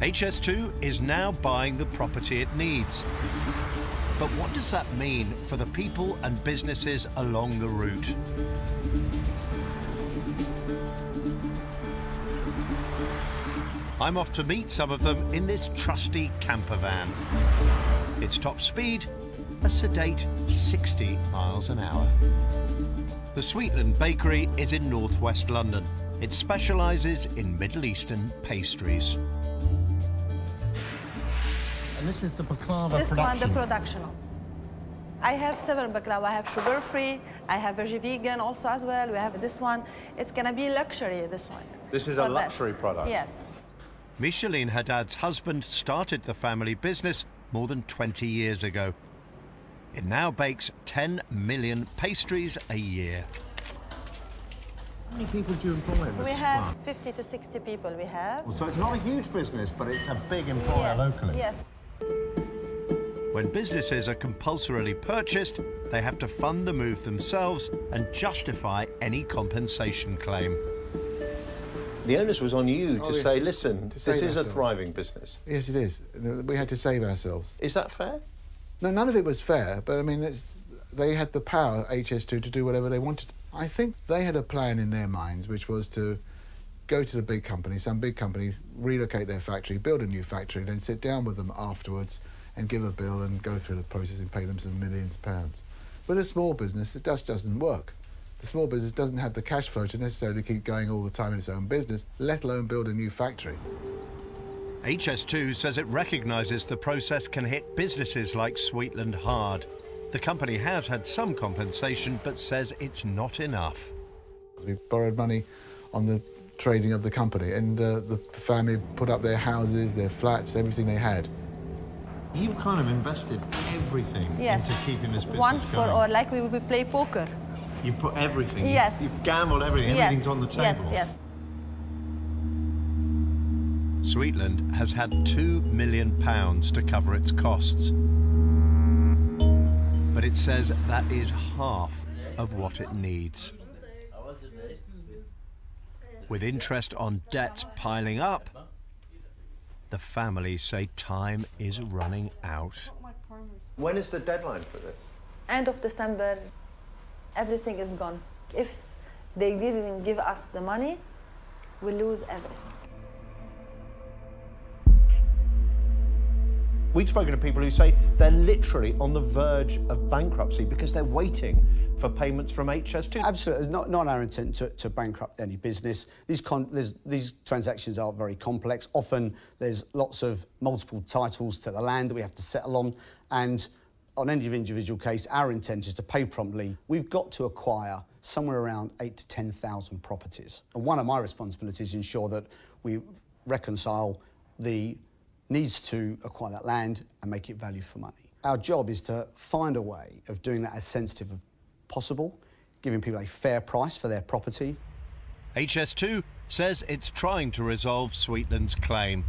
HS2 is now buying the property it needs. But what does that mean for the people and businesses along the route? I'm off to meet some of them in this trusty camper van. Its top speed, a sedate 60 miles an hour. The Sweetland Bakery is in northwest London. It specialises in Middle Eastern pastries. And this is the baklava This one, the production. I have several baklava. I have sugar-free. I have veggie vegan also as well. We have this one. It's gonna be luxury. This one. This is a For that. luxury product. Yes. Micheline Haddad's husband started the family business more than 20 years ago. It now bakes 10 million pastries a year. How many people do you employ in this We have plant? 50 to 60 people. We have. Well, so it's not a huge business, but it's a big employer yes. locally. Yes. When businesses are compulsorily purchased, they have to fund the move themselves and justify any compensation claim. The onus was on you Oh, to yeah. say, listen, To this save is a thriving business. Yes, it is. We had to save ourselves. Is that fair? No, none of it was fair, but I mean, it's, they had the power, HS2, to do whatever they wanted. I think they had a plan in their minds, which was to go to the big company, some big company, relocate their factory, build a new factory, and then sit down with them afterwards and give a bill and go through the process and pay them some millions of pounds. With a small business, it just doesn't work. The small business doesn't have the cash flow to necessarily keep going all the time in its own business, let alone build a new factory. HS2 says it recognises the process can hit businesses like Sweetland hard. The company has had some compensation, but says it's not enough. We borrowed money on the trading of the company, and uh, the, the family put up their houses, their flats, everything they had. You've kind of invested everything Yes. into keeping this business Once for going. all, like we, we play poker. You've put everything. Yes. You've, you've gambled everything. yes. Everything's on the table. Yes, yes. Sweetland has had £2 million to cover its costs. But it says that is half of what it needs. With interest on debts piling up, the family say time is running out. When is the deadline for this? End of December, everything is gone. If they didn't give us the money, we lose everything. We've spoken to people who say they're literally on the verge of bankruptcy because they're waiting for payments from HS2. Absolutely, not, not our intent to, to bankrupt any business. These, these transactions are very complex. Often there's lots of multiple titles to the land that we have to settle on, and on any individual case, our intent is to pay promptly. We've got to acquire somewhere around eight to 10,000 properties. And one of my responsibilities is ensure that we reconcile the needs to acquire that land and make it value for money. Our job is to find a way of doing that as sensitive as possible, giving people a fair price for their property. HS2 says it's trying to resolve Sweetland's claim.